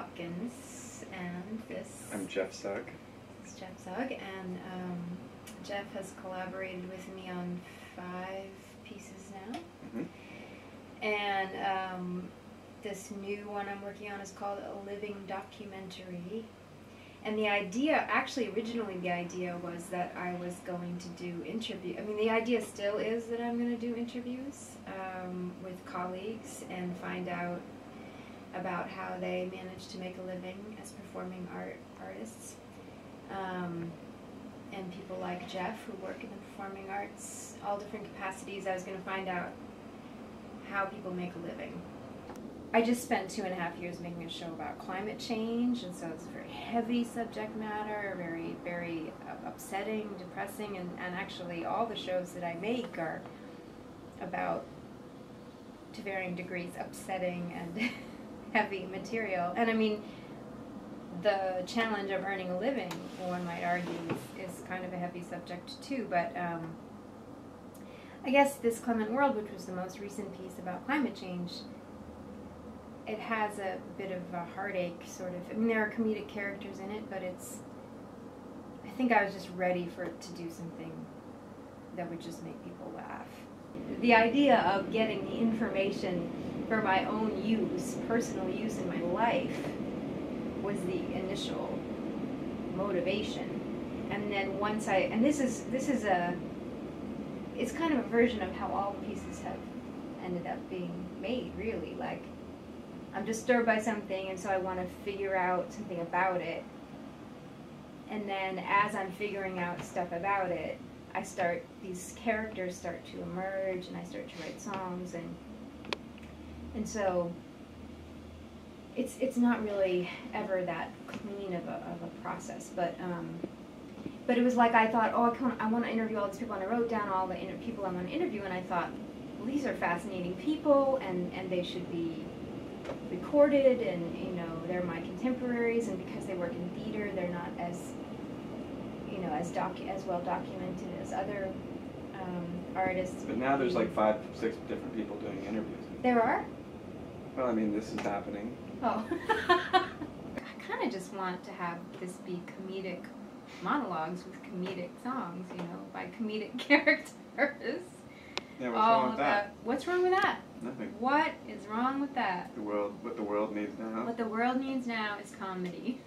Hopkins, and this I'm Jeff Sugg. is Jeff Sugg, and um, Jeff has collaborated with me on five pieces now. hmm And um, this new one I'm working on is called A Living Documentary. And the idea, actually, originally the idea was that I was going to do interview. I mean, the idea still is that I'm going to do interviews um, with colleagues and find out about how they manage to make a living as performing art artists. Um, and people like Jeff who work in the performing arts, all different capacities. I was going to find out how people make a living. I just spent two and a half years making a show about climate change, and so it's a very heavy subject matter, very, very uh, upsetting, depressing, and, and actually all the shows that I make are about, to varying degrees, upsetting and heavy material. And I mean, the challenge of earning a living, one might argue, is, is kind of a heavy subject too, but um, I guess this Clement World, which was the most recent piece about climate change, it has a bit of a heartache sort of. I mean, there are comedic characters in it, but it's. I think I was just ready for it to do something that would just make people laugh. The idea of getting the information for my own use, personal use in my life, was the initial motivation. And then once I, and this is this is a, it's kind of a version of how all the pieces have ended up being made. Really, like I'm disturbed by something, and so I want to figure out something about it. And then as I'm figuring out stuff about it, I start these characters start to emerge, and I start to write songs, and and so it's it's not really ever that clean of a, of a process, but um, but it was like I thought, oh, I, can, I want to interview all these people, and I wrote down all the people I want to interview, and I thought, well, these are fascinating people, and and they should be recorded, and you know they're my contemporaries, and because they work in theater, they're not as you know as docu- as well documented as other um, artists. But now there's like five, six different people doing interviews. There are. Well, I mean, this is happening. Oh. I kind of just want to have this be comedic monologues with comedic songs, you know, by comedic characters. Yeah, what's All wrong with that? What's wrong with that? Nothing. What is wrong with that? The world, what the world needs now. What the world needs now is comedy.